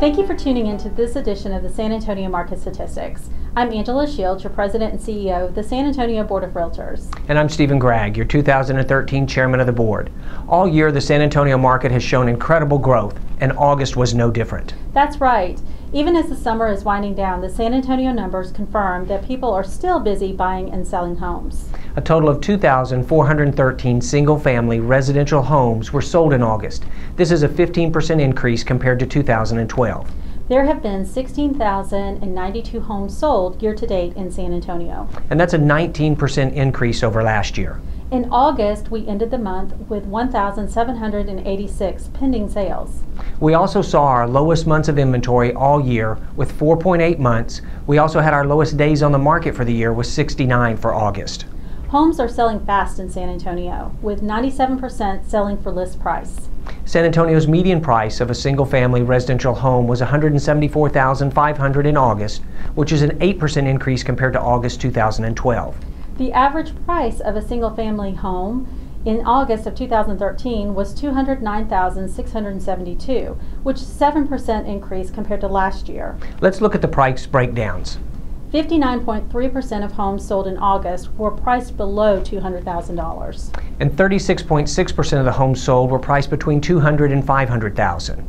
Thank you for tuning in to this edition of the San Antonio Market Statistics. I'm Angela Shields, your President and CEO of the San Antonio Board of Realtors. And I'm Steven Gragg, your 2013 Chairman of the Board. All year, the San Antonio market has shown incredible growth, and August was no different. That's right. Even as the summer is winding down, the San Antonio numbers confirm that people are still busy buying and selling homes. A total of 2,413 single family residential homes were sold in August. This is a 15% increase compared to 2012. There have been 16,092 homes sold year to date in San Antonio. And that's a 19% increase over last year. In August, we ended the month with 1,786 pending sales. We also saw our lowest months of inventory all year with 4.8 months. We also had our lowest days on the market for the year with 69 for August. Homes are selling fast in San Antonio, with 97% selling for list price. San Antonio's median price of a single family residential home was 174,500 in August, which is an 8% increase compared to August 2012. The average price of a single family home in August of 2013 was 209,672, which is 7% increase compared to last year. Let's look at the price breakdowns. 59.3% of homes sold in August were priced below $200,000. And 36.6% of the homes sold were priced between 200 and 500,000.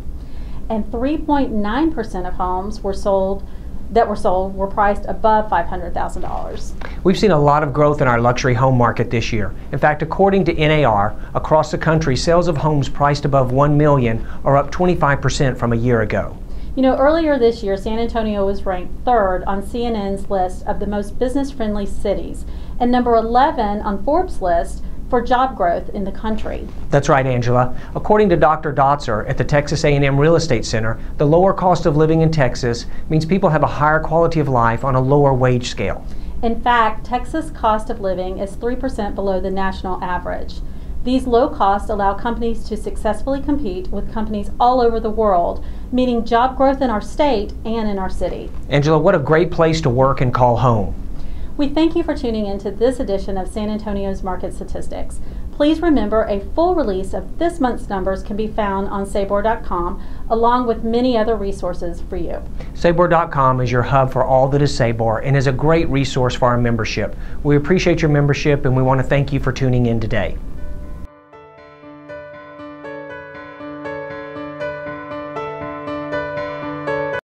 And 3.9% of homes were sold that were sold were priced above $500,000. We've seen a lot of growth in our luxury home market this year. In fact, according to NAR, across the country, sales of homes priced above 1 million are up 25% from a year ago. You know, earlier this year, San Antonio was ranked third on CNN's list of the most business friendly cities and number 11 on Forbes' list for job growth in the country. That's right, Angela. According to Dr. Dotzour at the Texas A&M Real Estate Center, the lower cost of living in Texas means people have a higher quality of life on a lower wage scale. In fact, Texas cost of living is 3% below the national average. These low costs allow companies to successfully compete with companies all over the world, meaning job growth in our state and in our city. Angela, what a great place to work and call home. We thank you for tuning in to this edition of San Antonio's Market Statistics. Please remember a full release of this month's numbers can be found on sabor.com along with many other resources for you. Sabor.com is your hub for all that is Sabor and is a great resource for our membership. We appreciate your membership and we want to thank you for tuning in today.